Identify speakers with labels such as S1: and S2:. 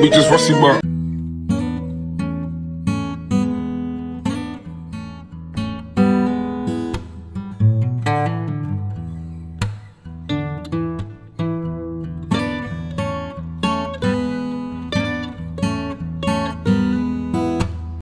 S1: We just rusty bar. Thank